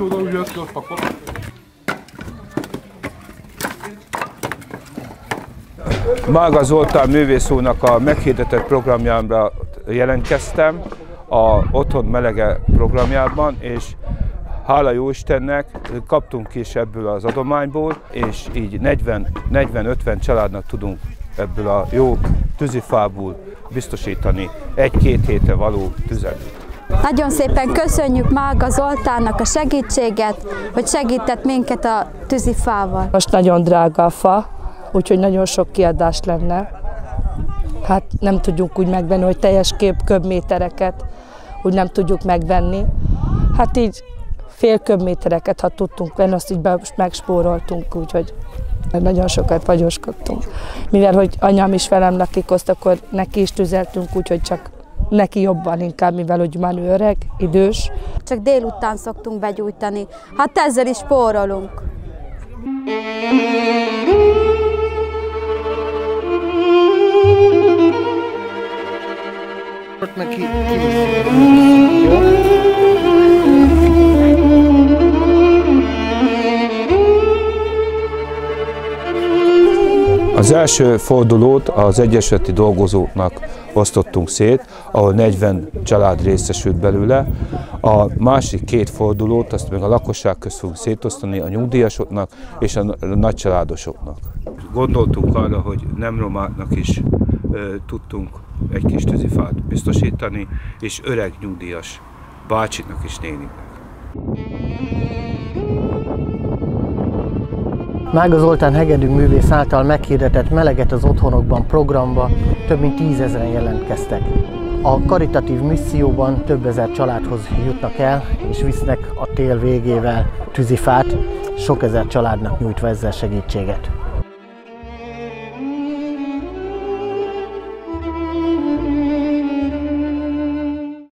ugye ezt kell pakolni. Mága Zoltán művész úrnak a meghirdetett programjára jelentkeztem, a Otthon Melege programjában, és hála jó Istennek kaptunk is ebből az adományból, és így 40-50 családnak tudunk ebből a jó tűzifából biztosítani egy-két hétre való tüzet. Nagyon szépen köszönjük Mága Zoltánnak a segítséget, hogy segített minket a tűzifával. Most nagyon drága a fa, úgyhogy nagyon sok kiadás lenne. Hát nem tudjuk úgy megvenni, hogy teljes kép köbmétereket úgy nem tudjuk megvenni. Hát így fél köbmétereket, ha tudtunk venni, azt így be, megspóroltunk, úgyhogy nagyon sokat fagyoskodtunk. Mivel, hogy anyám is velem lakikozt, akkor neki is tüzeltünk, úgyhogy csak neki jobban inkább, mivel hogy már öreg, idős. Csak délután szoktunk begyújtani, hát ezzel is spórolunk. Ott meg ki, ki Jó? Az első fordulót az egyesületi dolgozóknak osztottunk szét, ahol 40 család részesült belőle. A másik két fordulót azt meg a lakosság közt fogunk szétosztani a nyugdíjasoknak és a nagycsaládosoknak. Gondoltunk arra, hogy nem romáknak is ö, tudtunk egy kis tűzifát biztosítani, és öreg nyugdíjas bácsiknak és néniknek. Mága Zoltán hegedű művész által meghirdetett Meleget az otthonokban programba több mint tízezeren jelentkeztek. A karitatív misszióban több ezer családhoz jutnak el, és visznek a tél végével tűzifát, sok ezer családnak nyújtva ezzel segítséget.